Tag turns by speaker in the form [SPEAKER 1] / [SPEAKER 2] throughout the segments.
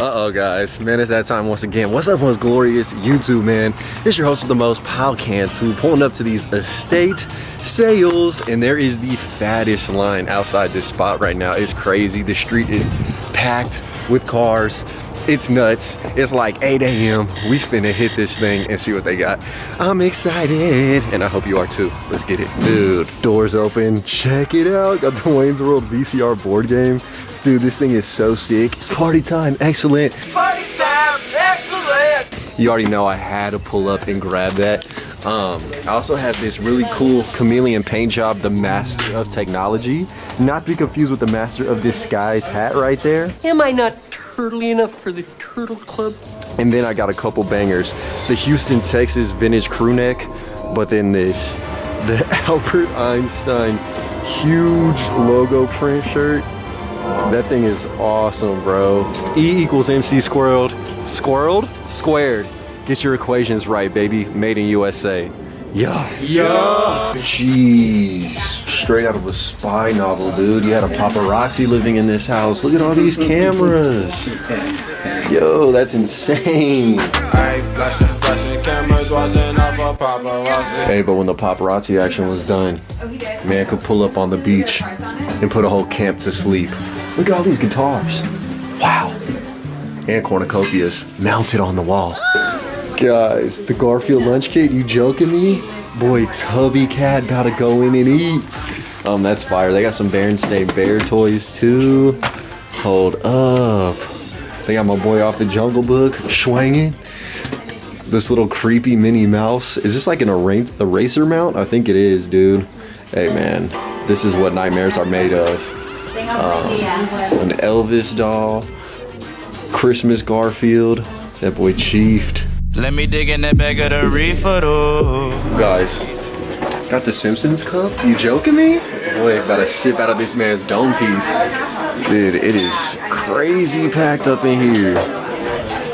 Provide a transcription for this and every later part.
[SPEAKER 1] Uh-oh, guys. Man, it's that time once again. What's up, most glorious YouTube, man? It's your host with the most, Paul Cantu, pulling up to these estate sales, and there is the fattest line outside this spot right now. It's crazy. The street is packed with cars. It's nuts. It's like 8 a.m. We finna hit this thing and see what they got. I'm excited, and I hope you are too. Let's get it. Dude, doors open. Check it out. Got the Wayne's World VCR board game. Dude, this thing is so sick. It's party time. Excellent.
[SPEAKER 2] Party time, excellent!
[SPEAKER 1] You already know I had to pull up and grab that. Um, I also have this really cool chameleon paint job, the Master of Technology. Not to be confused with the Master of Disguise hat right there.
[SPEAKER 3] Am I not turtly enough for the Turtle Club?
[SPEAKER 1] And then I got a couple bangers. The Houston, Texas vintage crew neck, but then this, the Albert Einstein huge logo print shirt. That thing is awesome, bro. E equals MC squirreled. Squirreled? Squared. Get your equations right, baby. Made in USA. Yeah. Yeah. Jeez. Straight out of a spy novel, dude. You had a paparazzi living in this house. Look at all these cameras. Yo, that's insane.
[SPEAKER 4] flashing, flashing cameras, watching out for paparazzi.
[SPEAKER 1] Hey, but when the paparazzi action was done, oh, man could pull up on the beach and put a whole camp to sleep. Look at all these guitars. Wow. And cornucopias mounted on the wall. Guys, the Garfield lunch kit, you joking me? Boy, Tubby Cat about to go in and eat. Um, that's fire. They got some Berenstain Bear toys too. Hold up. They got my boy off the Jungle Book, swinging. This little creepy Minnie Mouse. Is this like an erase- eraser mount? I think it is, dude. Hey, man. This is what nightmares are made of. Um, an Elvis doll. Christmas Garfield. That boy Chiefed.
[SPEAKER 4] Let me dig in that bag of the reefer though.
[SPEAKER 1] Guys, got the Simpsons cup? You joking me? Boy, gotta sip out of this man's dome piece. Dude, it is crazy packed up in here.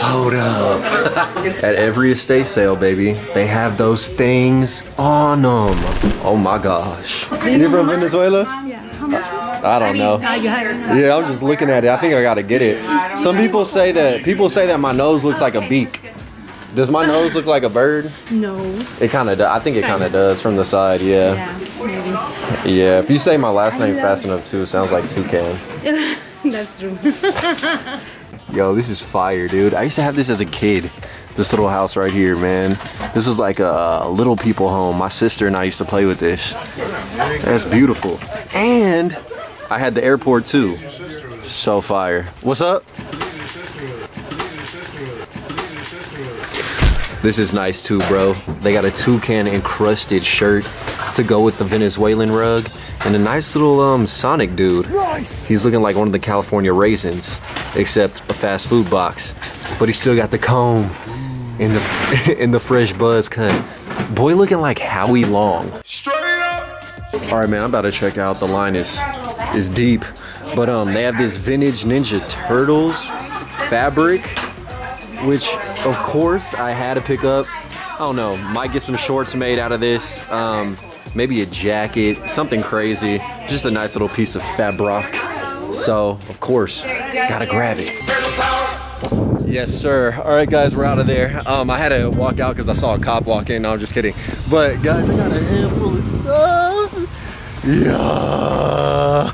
[SPEAKER 1] Hold up. At every estate sale, baby, they have those things on them. Oh my gosh. You from Venezuela? I don't know. Yeah, I'm just looking at it. I think I gotta get it. Some people say that people say that my nose looks like a beak. Does my nose look like a bird?
[SPEAKER 5] No.
[SPEAKER 1] It kind of. I think it kind of does from the side. Yeah.
[SPEAKER 5] Yeah.
[SPEAKER 1] Yeah. If you say my last name fast enough too, it sounds like toucan.
[SPEAKER 5] That's true.
[SPEAKER 1] Yo, this is fire, dude. I used to have this as a kid. This little house right here, man. This was like a little people home. My sister and I used to play with this. That's beautiful. And I had the airport too. So fire. What's up? This is nice too, bro. They got a toucan encrusted shirt to go with the Venezuelan rug and a nice little um Sonic dude. He's looking like one of the California raisins, except a fast food box. But he still got the comb in the in the fresh buzz cut. Boy looking like Howie Long. All right, man, I'm about to check out. The line is is deep, but um, they have this vintage Ninja Turtles fabric, which of course I had to pick up. I don't know, might get some shorts made out of this. Um, maybe a jacket, something crazy. Just a nice little piece of fabric. So of course, gotta grab it. Yes, sir. All right, guys, we're out of there. Um, I had to walk out because I saw a cop walk in. No, I'm just kidding. But guys, I got a handful of stuff. Yeah.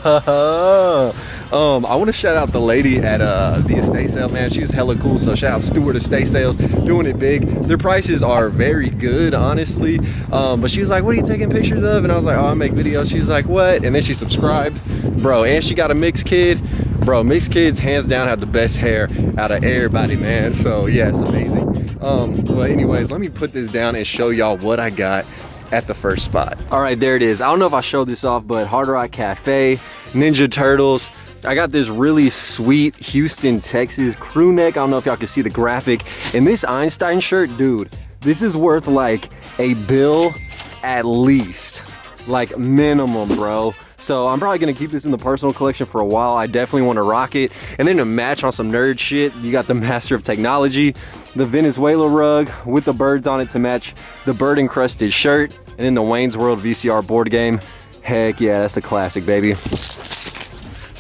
[SPEAKER 1] Um, I want to shout out the lady at uh, the estate sale, man. She's hella cool. So shout out Stewart Estate Sales, doing it big. Their prices are very good, honestly. Um, but she was like, "What are you taking pictures of?" And I was like, "Oh, I make videos." She's like, "What?" And then she subscribed, bro. And she got a mixed kid, bro. Mixed kids, hands down, have the best hair out of everybody, man. So yeah, it's amazing. Um, but anyways, let me put this down and show y'all what I got at the first spot. All right, there it is. I don't know if I showed this off, but Hard Rock Cafe, Ninja Turtles. I got this really sweet Houston, Texas crew neck. I don't know if y'all can see the graphic. And this Einstein shirt, dude, this is worth like a bill at least. Like minimum, bro. So I'm probably gonna keep this in the personal collection for a while. I definitely wanna rock it. And then to match on some nerd shit, you got the Master of Technology, the Venezuela rug with the birds on it to match the bird encrusted shirt, and then the Wayne's World VCR board game. Heck yeah, that's a classic, baby.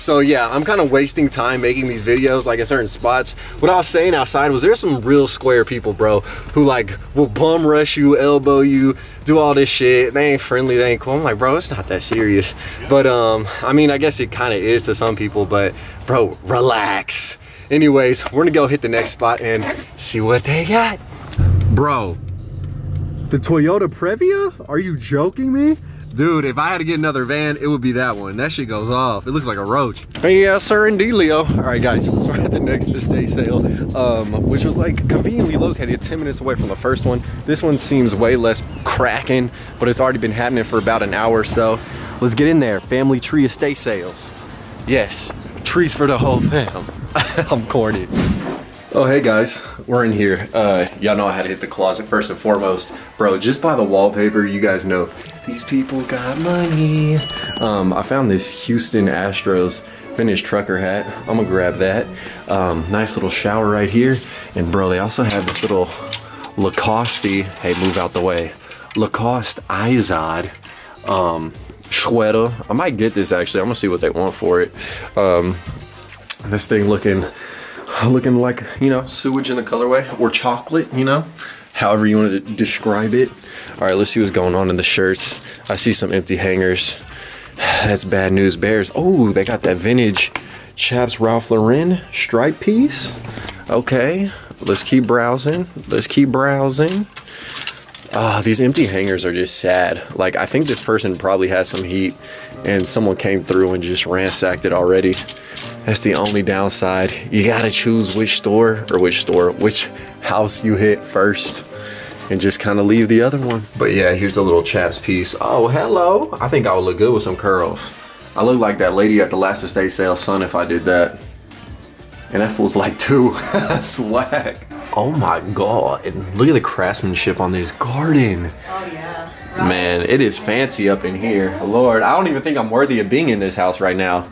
[SPEAKER 1] So yeah, I'm kind of wasting time making these videos like at certain spots. What I was saying outside was there's some real square people, bro, who like will bum rush you, elbow you, do all this shit. They ain't friendly, they ain't cool. I'm like, bro, it's not that serious. But um, I mean, I guess it kind of is to some people, but bro, relax. Anyways, we're gonna go hit the next spot and see what they got. Bro, the Toyota Previa? Are you joking me? Dude, if I had to get another van, it would be that one. That shit goes off. It looks like a roach. Hey, Yes, sir, indeed, Leo. All right, guys, so we're at the next estate sale, um, which was like conveniently located 10 minutes away from the first one. This one seems way less cracking, but it's already been happening for about an hour or so. Let's get in there. Family tree estate sales. Yes, trees for the whole fam. I'm corny. Oh, hey guys, we're in here. Uh, y'all know I had to hit the closet first and foremost. Bro, just by the wallpaper, you guys know these people got money. Um, I found this Houston Astros vintage trucker hat. I'm gonna grab that. Um, nice little shower right here. And bro, they also have this little Lacoste, hey, move out the way. Lacoste Izod um, sweater. I might get this actually. I'm gonna see what they want for it. Um, this thing looking looking like, you know, sewage in the colorway or chocolate, you know, however you want to describe it. All right, let's see what's going on in the shirts. I see some empty hangers. That's bad news bears. Oh, they got that vintage Chaps Ralph Lauren stripe piece. Okay, let's keep browsing. Let's keep browsing. Ah, these empty hangers are just sad. Like, I think this person probably has some heat and someone came through and just ransacked it already. That's the only downside. You gotta choose which store or which store, which house you hit first and just kind of leave the other one. But yeah, here's the little chaps piece. Oh, hello. I think I would look good with some curls. I look like that lady at the last estate sale son if I did that. And that feels like two. Swag. Oh my god. And look at the craftsmanship on this garden.
[SPEAKER 5] Oh yeah.
[SPEAKER 1] Man, it is fancy up in here. Lord, I don't even think I'm worthy of being in this house right now.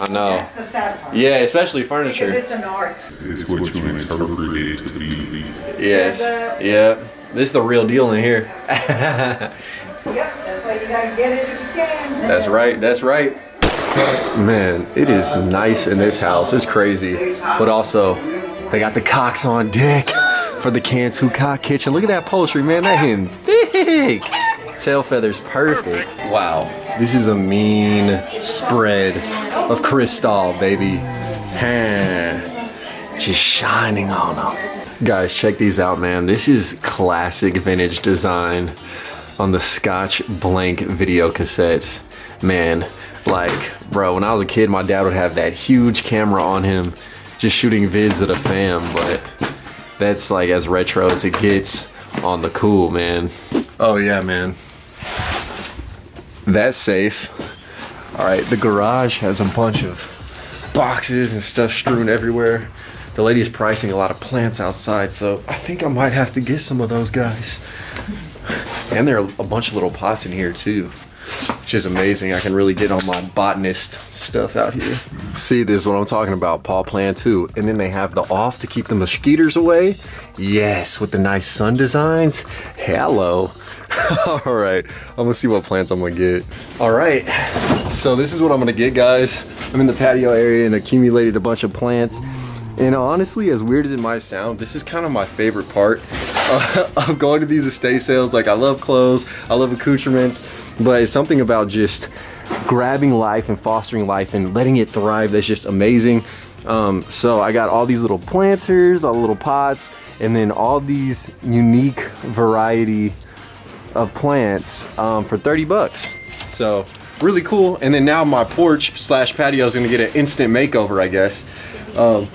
[SPEAKER 1] I know.
[SPEAKER 5] That's the sad part.
[SPEAKER 1] Yeah, especially
[SPEAKER 5] Because
[SPEAKER 1] furniture.
[SPEAKER 5] it's an art.
[SPEAKER 6] is what you interpret it to be.
[SPEAKER 1] Yes. Yeah. This is the real deal in here.
[SPEAKER 5] Yep, that's why you gotta get it if you can.
[SPEAKER 1] That's right. That's right. Man, it is uh, nice in this house. It's crazy. But also, they got the cocks on deck for the Cantu Cock Kitchen. Look at that upholstery, man. That hitting thick. Tail feathers perfect. Wow. This is a mean spread of crystal, baby. Just shining on them. Guys, check these out, man. This is classic vintage design on the Scotch blank video cassettes. Man, like, bro, when I was a kid, my dad would have that huge camera on him just shooting vids of the fam, but that's like as retro as it gets on the cool, man. Oh, yeah, man. That's safe. All right, the garage has a bunch of boxes and stuff strewn everywhere. The lady is pricing a lot of plants outside, so I think I might have to get some of those guys. And there are a bunch of little pots in here too, which is amazing. I can really get on my botanist stuff out here. See, this is what I'm talking about, paw plant too. And then they have the off to keep the mosquitoes away. Yes, with the nice sun designs. Hello. All right, I'm gonna see what plants I'm gonna get. All right, so this is what I'm gonna get, guys. I'm in the patio area and accumulated a bunch of plants. And honestly, as weird as it might sound, this is kind of my favorite part uh, of going to these estate sales. Like, I love clothes, I love accoutrements, but it's something about just grabbing life and fostering life and letting it thrive that's just amazing. Um, so I got all these little planters, all little pots, and then all these unique variety of plants um, for 30 bucks. So really cool. And then now my porch slash patio is gonna get an instant makeover, I guess. Um,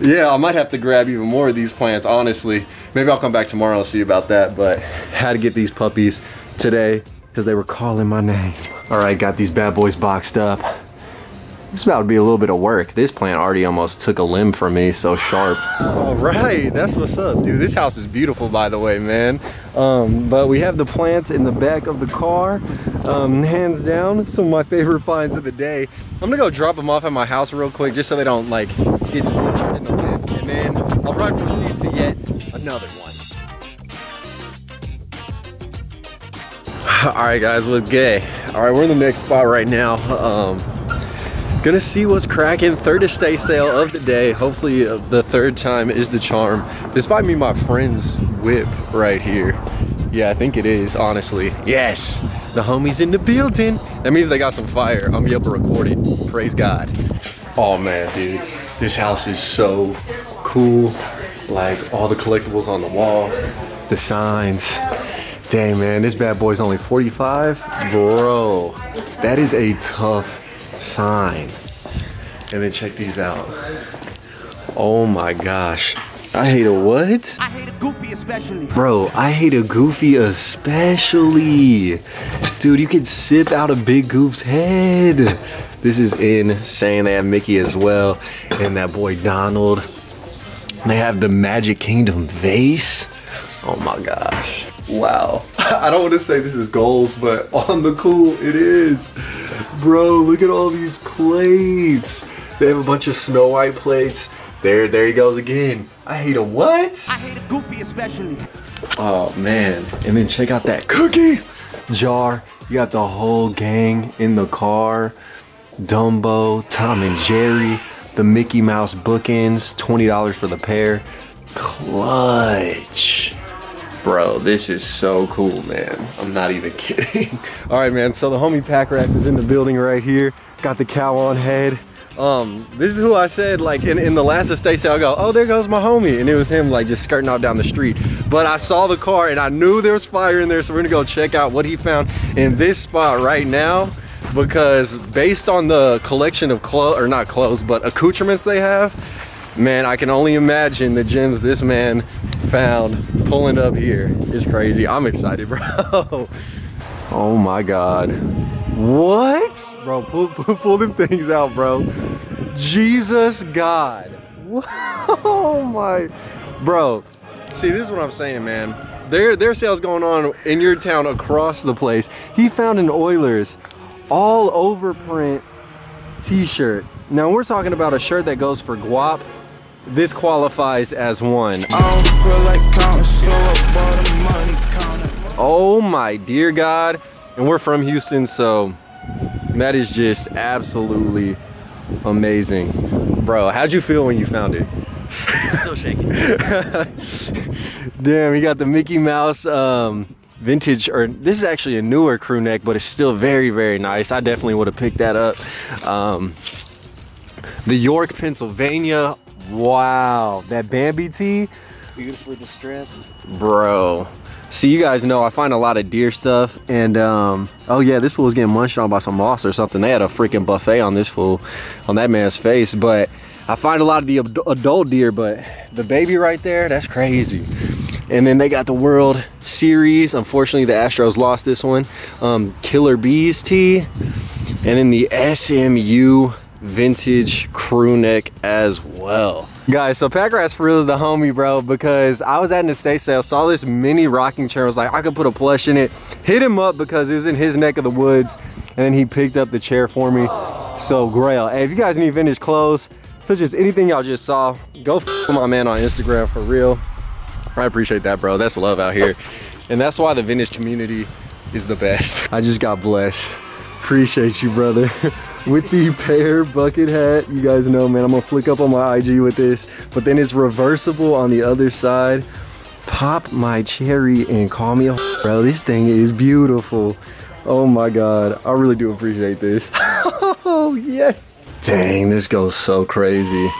[SPEAKER 1] yeah, I might have to grab even more of these plants, honestly. Maybe I'll come back tomorrow and see about that, but had to get these puppies today because they were calling my name. All right, got these bad boys boxed up. This is about to be a little bit of work. This plant already almost took a limb from me, so sharp. All right, that's what's up, dude. This house is beautiful, by the way, man. Um, but we have the plants in the back of the car, um, hands down. Some of my favorite finds of the day. I'm gonna go drop them off at my house real quick, just so they don't like get tortured in the wind, and then I'll probably proceed to yet another one. All right, guys, what's good? All right, we're in the next spot right now. Um, gonna see what's cracking. Third estate sale of the day. Hopefully uh, the third time is the charm. This might be my friend's whip right here. Yeah, I think it is, honestly. Yes, the homies in the building. That means they got some fire. I'm gonna be able to record it. Praise God. Oh man, dude, this house is so cool. Like all the collectibles on the wall, the signs. Dang man, this bad boy's only 45. Bro, that is a tough sign. And then check these out. Oh my gosh. I hate a what?
[SPEAKER 7] I hate a goofy especially.
[SPEAKER 1] Bro, I hate a goofy especially. Dude, you could sip out a big goof's head. This is insane. They have Mickey as well. And that boy Donald. They have the Magic Kingdom vase. Oh my gosh. Wow. I don't want to say this is goals, but on the cool, it is. Bro, look at all these plates. They have a bunch of Snow White plates. There, there he goes again. I hate a what?
[SPEAKER 7] I hate a goofy especially.
[SPEAKER 1] Oh man. And then check out that cookie jar. You got the whole gang in the car. Dumbo, Tom and Jerry, the Mickey Mouse bookends, $20 for the pair. Clutch. Bro, this is so cool, man. I'm not even kidding. All right, man. So the homie Pack Rat is in the building right here. Got the cow on head. Um, this is who I said, like, in, in the last estate sale, I go, oh, there goes my homie. And it was him, like, just skirting out down the street. But I saw the car and I knew there was fire in there, so we're gonna go check out what he found in this spot right now. Because based on the collection of clothes, or not clothes, but accoutrements they have, man, I can only imagine the gems this man found pulling up here. It's crazy. I'm excited, bro. Oh my God. What? Bro, pull, pull, pull them things out, bro. Jesus God. Oh my. Bro, see, this is what I'm saying, man. Their, their sales going on in your town across the place. He found an Oilers all over print t-shirt. Now we're talking about a shirt that goes for guap. This qualifies as one.
[SPEAKER 7] I don't feel like counting, so I bought the money counting.
[SPEAKER 1] Oh my dear God. And we're from Houston, so that is just absolutely amazing. Bro, how'd you feel when you found it?
[SPEAKER 8] Still shaking.
[SPEAKER 1] Damn, he got the Mickey Mouse um, vintage, or this is actually a newer crew neck, but it's still very, very nice. I definitely would have picked that up. Um, the York, Pennsylvania. Wow, that Bambi tee.
[SPEAKER 8] Beautifully distressed.
[SPEAKER 1] Bro. See, you guys know I find a lot of deer stuff, and um, oh yeah, this fool was getting munched on by some moss or something. They had a freaking buffet on this fool, on that man's face. But I find a lot of the ad- adult deer, but the baby right there, that's crazy. And then they got the World Series. Unfortunately, the Astros lost this one. Um, Killer Bees tee, and then the SMU vintage crew neck as well. Guys, so Pack Rats for real is the homie, bro, because I was at an estate sale, saw this mini rocking chair, was like, I could put a plush in it. Hit him up because it was in his neck of the woods, and then he picked up the chair for me. So Grail, hey, if you guys need vintage clothes, such as anything y'all just saw, go my man on Instagram for real. I appreciate that, bro. That's love out here. And that's why the vintage community is the best. I just got blessed. Appreciate you, brother. with the pear bucket hat. You guys know, man, I'm gonna flick up on my IG with this, but then it's reversible on the other side. Pop my cherry and call me a bro. This thing is beautiful. Oh my God, I really do appreciate this. oh yes. Dang, this goes so crazy.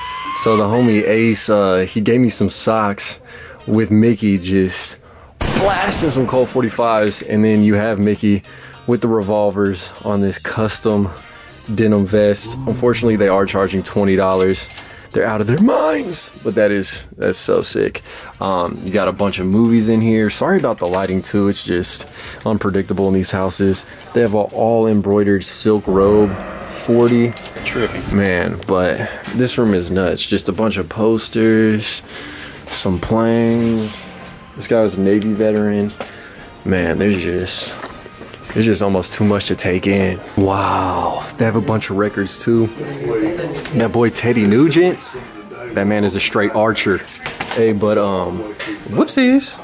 [SPEAKER 1] So the homie Ace, uh, he gave me some socks with Mickey just blasting some Colt 45s, and then you have Mickey with the revolvers on this custom denim vest. Unfortunately, they are charging $20. They're out of their minds, but that is that's so sick. Um, you got a bunch of movies in here. Sorry about the lighting too. It's just unpredictable in these houses. They have an all embroidered silk robe, 40.
[SPEAKER 8] Trippy.
[SPEAKER 1] Man, but this room is nuts. Just a bunch of posters, some planes. This guy was a Navy veteran. Man, there's just it's just almost too much to take in. Wow, they have a bunch of records too. That boy Teddy Nugent, that man is a straight archer. Hey, but um, whoopsies.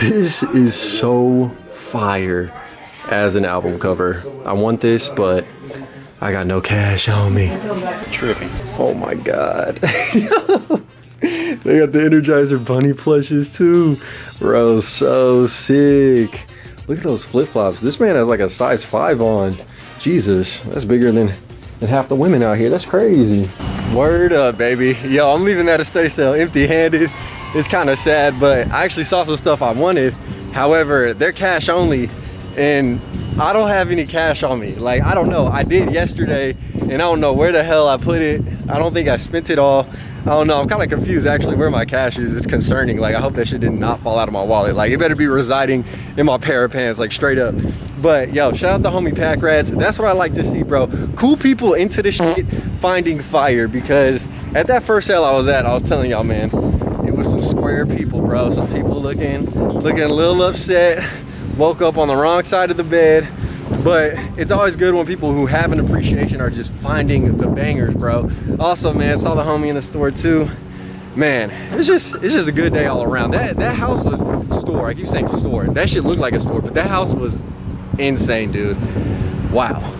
[SPEAKER 1] This is so fire. as an album cover. I want this, but I got no cash on me.
[SPEAKER 8] Tripping.
[SPEAKER 1] Oh my god. they got the Energizer Bunny plushes too. Bro, so sick. Look at those flip flops. This man has like a size 5 on. Jesus, that's bigger than, than half the women out here. That's crazy. Word up, baby. Yo, I'm leaving that estate sale empty handed. It's kind of sad, but I actually saw some stuff I wanted. However, they're cash only and I don't have any cash on me. Like, I don't know. I did yesterday and I don't know where the hell I put it. I don't think I spent it all. I don't know. I'm kind of confused actually where my cash is. It's concerning. Like, I hope that shit did not fall out of my wallet. Like, it better be residing in my pair of pants, like straight up. But yo, shout out the homie Pack Rats. That's what I like to see, bro. Cool people into the shit finding fire because at that first sale I was at, I was telling y'all, man, it was some square people, bro. Some people looking, looking a little upset. Woke up on the wrong side of the bed. But it's always good when people who have an appreciation are just finding the bangers bro. Also man saw the homie in the store too. Man it's just it's just a good day all around. That that house was store. I keep saying store. That shit looked like a store but that house was insane dude. Wow.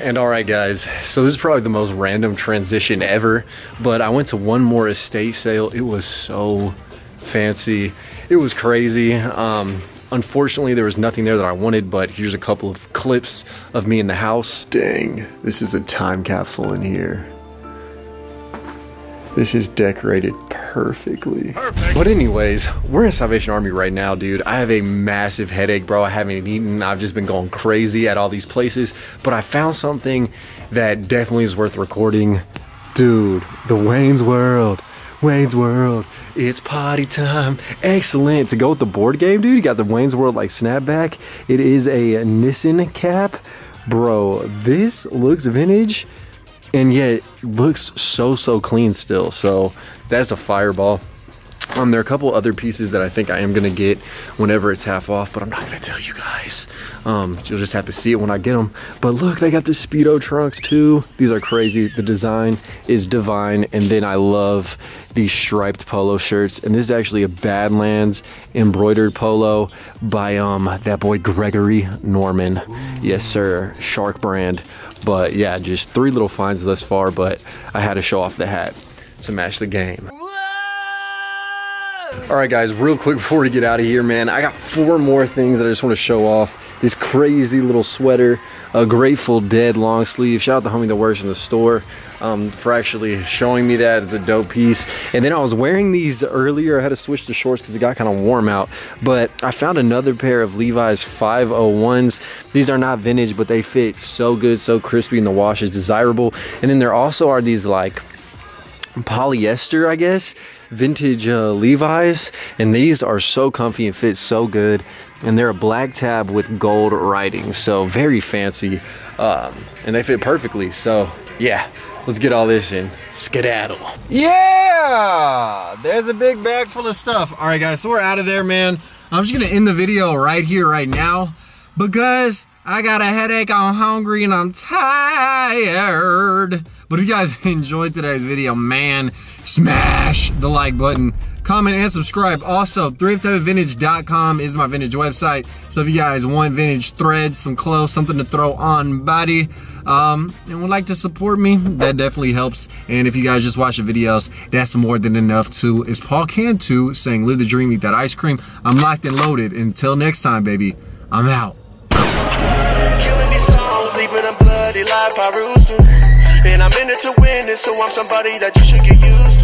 [SPEAKER 1] And all right guys. So this is probably the most random transition ever but i went to one more estate sale. It was so fancy. It was crazy. Um Unfortunately, there was nothing there that I wanted, but here's a couple of clips of me in the house. Dang, this is a time capsule in here. This is decorated perfectly. Perfect. But anyways, we're in Salvation Army right now, dude. I have a massive headache, bro. I haven't eaten. I've just been going crazy at all these places. But I found something that definitely is worth recording. Dude, the Wayne's World. Wayne's World. It's party time. Excellent. To go with the board game, dude, you got the Wayne's World like snapback. It is a Nissan cap. Bro, this looks vintage and yet looks so, so clean still. So that's a fireball. Um, there are a couple other pieces that I think I am gonna get whenever it's half off, but I'm not gonna tell you guys. Um, you'll just have to see it when I get them. But look, they got the Speedo trunks too. These are crazy. The design is divine. And then I love these striped polo shirts. And this is actually a Badlands embroidered polo by um that boy Gregory Norman. Yes, sir. Shark brand. But yeah, just three little finds thus far, but I had to show off the hat to match the game. All right, guys, real quick before we get out of here, man, I got four more things that I just want to show off. This crazy little sweater, a Grateful Dead long sleeve. Shout out to homie that works in the store um, for actually showing me that. It's a dope piece. And then I was wearing these earlier. I had to switch to shorts because it got kind of warm out. But I found another pair of Levi's 501s. These are not vintage, but they fit so good, so crispy, and the wash is desirable. And then there also are these like polyester, I guess, vintage uh, Levi's. And these are so comfy and fit so good. And they're a black tab with gold writing. So very fancy. Um, and they fit perfectly. So yeah, let's get all this in. Skedaddle. Yeah, there's a big bag full of stuff. All right, guys, so we're out of there, man. I'm just gonna end the video right here, right now, because I got a headache, I'm hungry, and I'm tired. But if you guys enjoyed today's video, man, smash the like button, comment, and subscribe. Also, thriftheavenvintage.com is my vintage website. So if you guys want vintage threads, some clothes, something to throw on body, um, and would like to support me, that definitely helps. And if you guys just watch the videos, that's more than enough too. It's Paul Cantu saying, live the dream, eat that ice cream. I'm locked and loaded. Until next time, baby, I'm out.
[SPEAKER 9] And I'm in it to win it, so I'm somebody that you should get used.